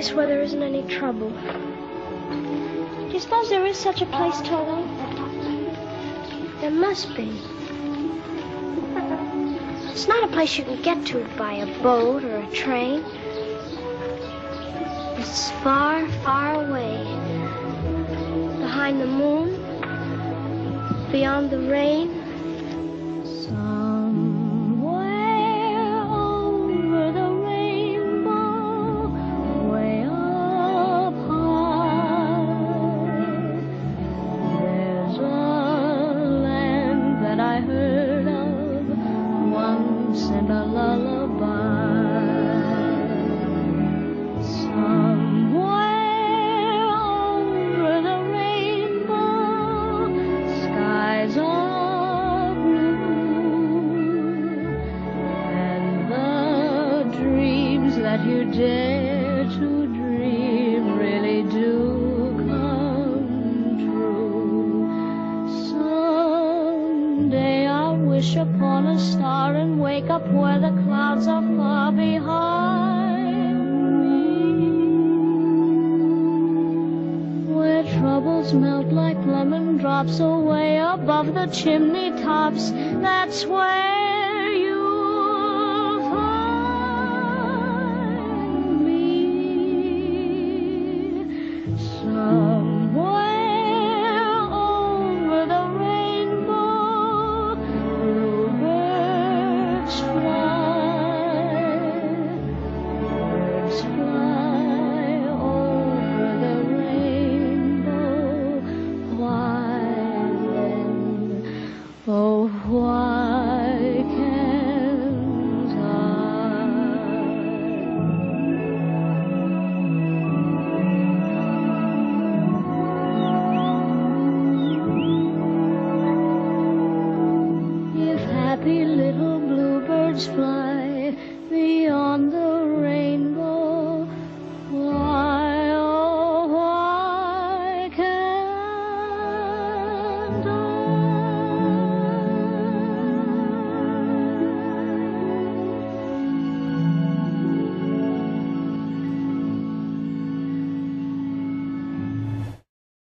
place where there isn't any trouble. Do you suppose there is such a place, Toto? There must be. It's not a place you can get to by a boat or a train. It's far, far away. Behind the moon, beyond the rain. That you dare to dream really do come true. Someday I'll wish upon a star and wake up where the clouds are far behind me. Where troubles melt like lemon drops away above the chimney tops. That's where bluebirds fly.